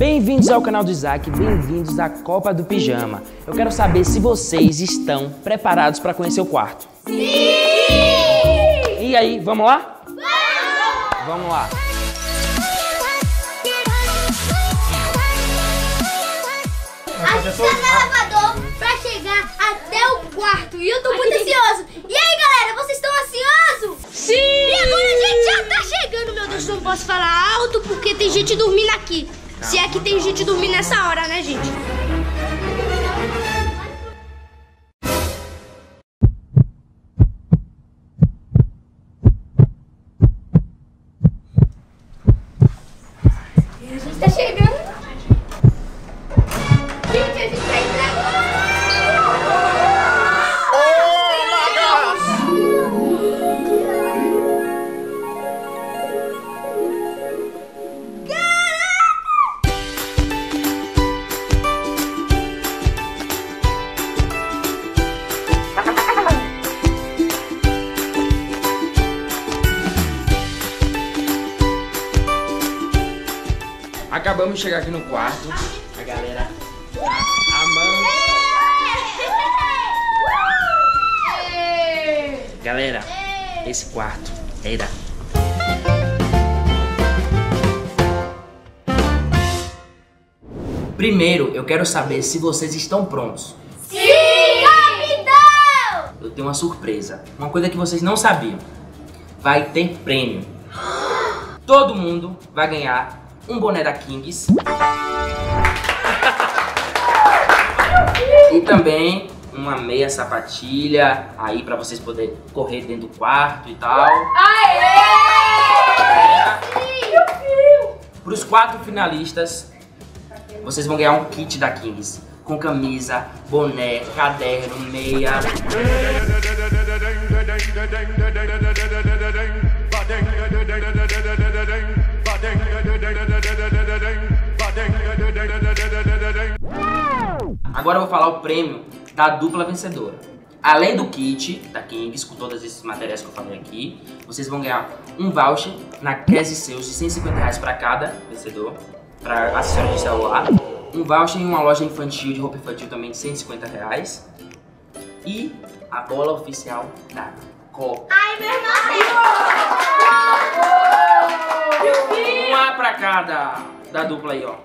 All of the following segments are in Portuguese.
Bem-vindos ao canal do Isaac, bem-vindos à Copa do Pijama. Eu quero saber se vocês estão preparados para conhecer o quarto. Sim! E aí, vamos lá? Vamos! Vamos lá. A gente tá no elevador pra chegar até o quarto e eu tô muito ansioso. E aí, galera, vocês estão ansiosos? Sim! E agora a gente já tá chegando, meu Deus, não posso falar alto porque tem gente dormindo aqui. Se é que tem gente dormindo nessa hora, né, gente? A gente tá chegando. Acabamos de chegar aqui no quarto. A galera tá amando. Galera, esse quarto é irado. Primeiro, eu quero saber se vocês estão prontos. Sim, capitão! Eu tenho uma surpresa. Uma coisa que vocês não sabiam. Vai ter prêmio. Todo mundo vai ganhar um boné da Kings. e também uma meia sapatilha aí pra vocês poderem correr dentro do quarto e tal. Para os quatro finalistas, vocês vão ganhar um kit da Kings com camisa, boné, caderno, meia. Agora eu vou falar o prêmio da dupla vencedora. Além do kit da Kings, com todos esses materiais que eu falei aqui, vocês vão ganhar um voucher na Case Seus de 150 reais para cada vencedor, para acessório de celular. Um voucher em uma loja infantil de roupa infantil também de 150 reais. E a bola oficial da Copa. Ai, meu irmão! Uma pra cada da dupla aí, ó.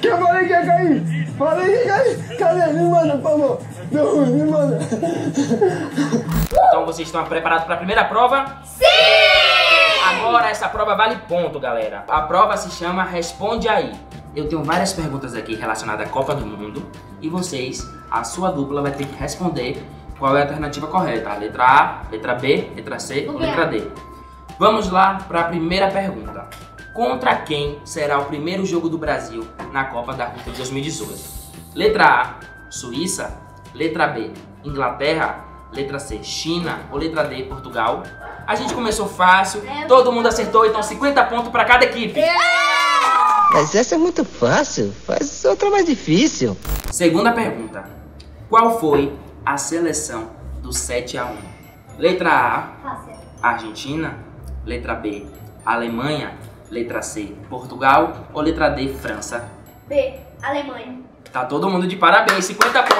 Que eu falei que ia cair! Falei que ia cair! Cadê? Me manda, por favor! Ruim, me manda! Então vocês estão preparados para a primeira prova? Sim! Agora essa prova vale ponto, galera. A prova se chama Responde Aí. Eu tenho várias perguntas aqui relacionadas à Copa do Mundo e vocês, a sua dupla, vai ter que responder qual é a alternativa correta. A letra A, letra B, letra C ou letra D. Vamos lá para a primeira pergunta. Contra quem será o primeiro jogo do Brasil na Copa da Rússia de 2018? Letra A, Suíça. Letra B, Inglaterra. Letra C, China. Ou letra D, Portugal. A gente começou fácil, todo mundo acertou, então 50 pontos para cada equipe. Mas essa é muito fácil. Faz outra mais difícil. Segunda pergunta. Qual foi a seleção do 7 a 1? Letra A, Argentina. Letra B, Alemanha. Letra C, Portugal. Ou letra D, França? B, Alemanha. Tá todo mundo de parabéns, 50 pontos.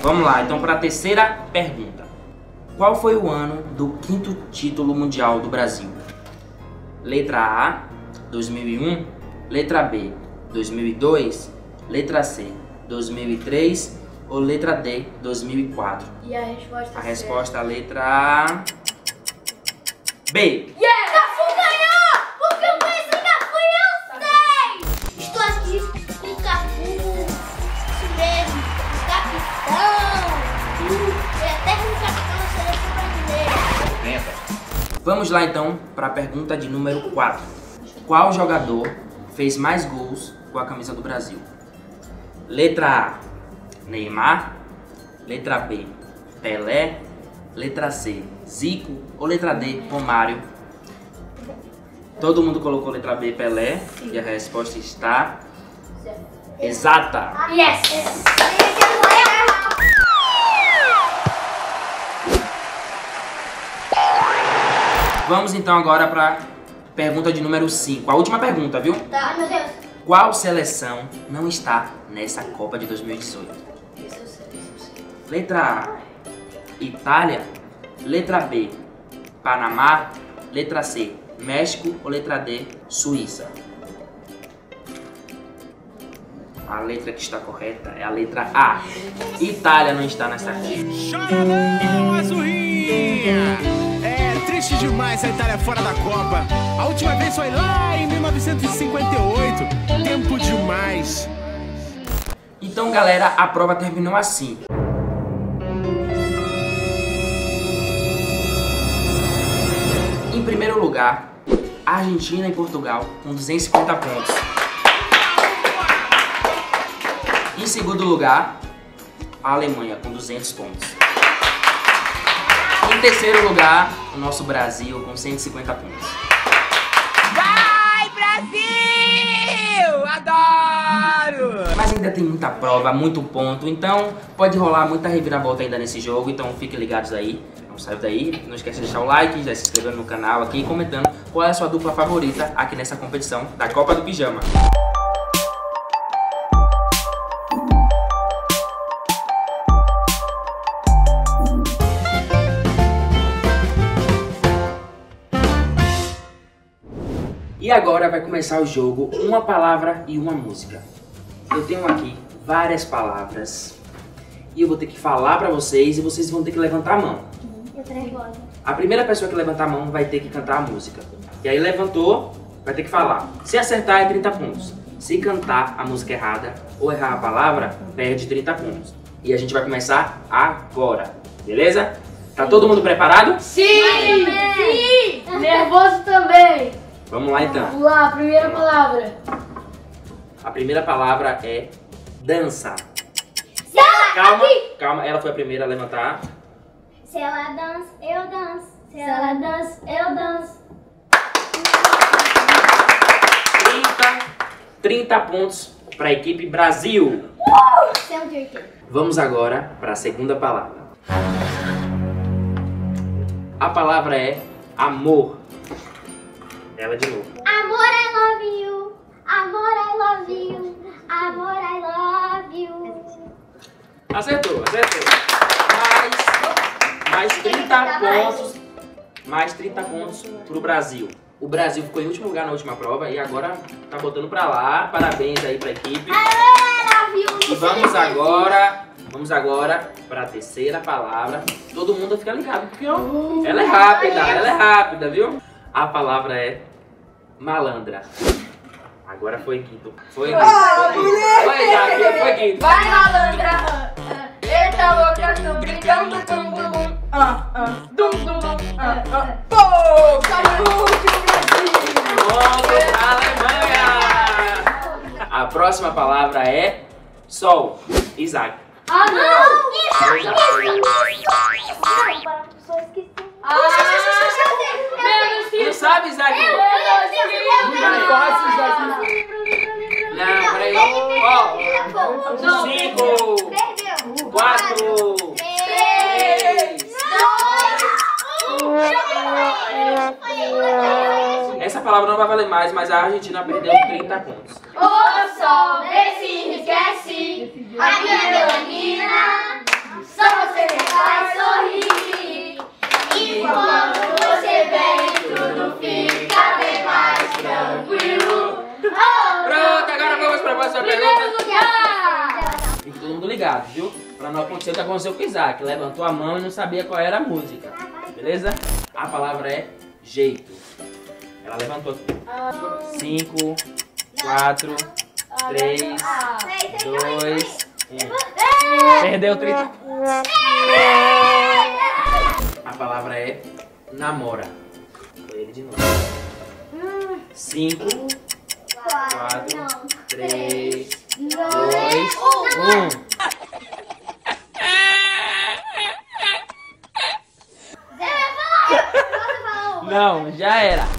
Vamos lá, então para a terceira pergunta. Qual foi o ano do quinto título mundial do Brasil? Letra A, 2001. Letra B, 2002. Letra C, 2003. Ou letra D, 2004? E a resposta A resposta é a letra A. B. Yeah! Cafu ganhou! Porque eu conheço o Cafu e eu sei! Estou aqui com o Cafu, isso mesmo, capitão! É eterno capitão da seleção brasileira. Vamos lá então para a pergunta de número 4. Qual jogador fez mais gols com a camisa do Brasil? Letra A, Neymar. Letra B, Pelé. Letra C, Zico. Ou letra D, Romário. Todo mundo colocou letra B, Pelé. Sim. E a resposta está exata. Yes! Vamos então agora para pergunta de número 5. A última pergunta, viu? Tá, meu Deus. Qual seleção não está nessa Copa de 2018? Letra A, Itália. Letra B, Panamá. Letra C, México. Ou letra D, Suíça? A letra que está correta é a letra A. Itália não está nessa Copa. Chora não, Azurrinha! É triste demais a Itália fora da Copa. A última vez foi lá em 1958. Tempo demais. Então, galera, a prova terminou assim. Primeiro lugar, Argentina e Portugal com 250 pontos. Em segundo lugar, a Alemanha com 200 pontos. Em terceiro lugar, o nosso Brasil com 150 pontos. Vai, Brasil! Adoro! Mas ainda tem muita prova, muito ponto, então pode rolar muita reviravolta ainda nesse jogo, então fiquem ligados aí. Saiu daí, não esquece de deixar o like, já se inscrevendo no canal aqui e comentando qual é a sua dupla favorita aqui nessa competição da Copa do Pijama. E agora vai começar o jogo Uma Palavra e Uma Música. Eu tenho aqui várias palavras e eu vou ter que falar pra vocês e vocês vão ter que levantar a mão. A primeira pessoa que levantar a mão vai ter que cantar a música. E aí levantou, vai ter que falar. Se acertar é 30 pontos. Se cantar a música errada ou errar a palavra, perde 30 pontos. E a gente vai começar agora, beleza? Tá todo mundo preparado? Sim! Sim! Nervoso também! Vamos lá então. Vamos lá, primeira palavra. A primeira palavra é dança. Calma, calma, ela foi a primeira a levantar. Se ela dança, eu danço. Se ela dança, eu danço. 30, 30 pontos para a equipe Brasil. 180. Vamos agora para a segunda palavra. A palavra é amor. Ela de novo. Amor, I love you. Amor, I love you. Amor, I love you. Acertou, acertou. Mais, mais 30 pontos. Mais 30 pontos pro Brasil. O Brasil ficou em último lugar na última prova e agora tá botando pra lá. Parabéns aí pra equipe. E vamos agora, vamos agora para a terceira palavra. Todo mundo fica ligado, porque ó, ela é rápida, ela é rápida, viu? A palavra é malandra. Agora foi Guido. Foi Guido. Foi Guido. Foi. Vai, malandra! Eita louca, tô brincando com bumbum. Ah, ah, dum, dum, dum. Ah, ah. Pô, Caluque, Brasil! Alemanha! A próxima palavra é sol. Isaac. Ah, não! Isso, isso, isso. Não, para pessoa esquecer. Ah, menos Não cinco. sabe, Isaac? Menos fácil, Isaac. Não, peraí. Ó, Não. cinco, Perdeu. quatro, palavra não vai valer mais, mas a Argentina perdeu 30 pontos. O sol desce e enriquece a minha melanina. Só você me faz sorrir. E quando você vem, tudo fica bem mais tranquilo. Oh, Pronto, agora vamos para a próxima pergunta. lugar. Todo mundo ligado, viu? Pra não acontecer o que aconteceu com o Isaac. Levantou a mão e não sabia qual era a música. Beleza? A palavra é jeito. Ela levantou aqui. 5, 4, 3, 2, 1. Perdeu 30. A palavra é namora. Foi ele de novo. 5, 4, 3, 2, 1. Não, já era.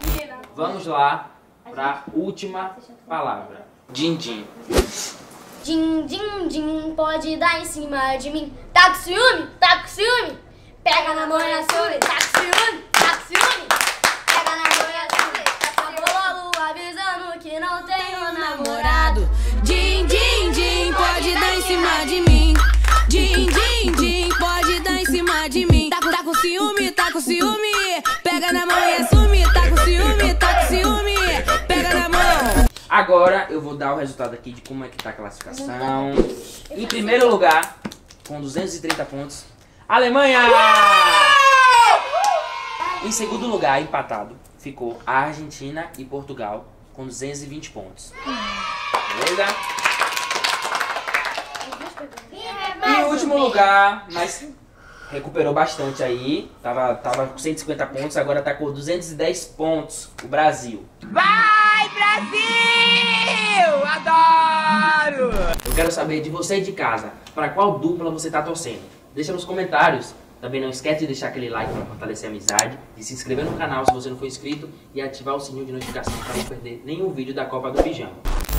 Vamos lá pra última palavra. Din-din. Din, din, din, pode dar em cima de mim. Tá com ciúme? Tá com ciúme? Pega na mão com ciúme? Tá com ciúme? Agora eu vou dar o resultado aqui de como é que tá a classificação. Em primeiro lugar, com 230 pontos, Alemanha! Em segundo lugar, empatado, ficou a Argentina e Portugal com 220 pontos. Beleza? E em último lugar, mas recuperou bastante aí. Tava, tava com 150 pontos, agora tá com 210 pontos. O Brasil. Vai, Brasil! Adoro! Eu quero saber de você de casa, para qual dupla você tá torcendo. Deixa nos comentários. Também não esquece de deixar aquele like para fortalecer a amizade, de se inscrever no canal se você não for inscrito e ativar o sininho de notificação para não perder nenhum vídeo da Copa do Pijama.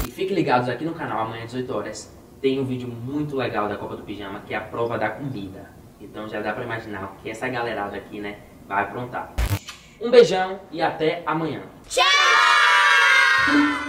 E fiquem ligados aqui no canal amanhã às 18 horas. Tem um vídeo muito legal da Copa do Pijama, que é a prova da comida. Então já dá para imaginar que essa galerada aqui, né, vai aprontar. Um beijão e até amanhã. Tchau! Thank you.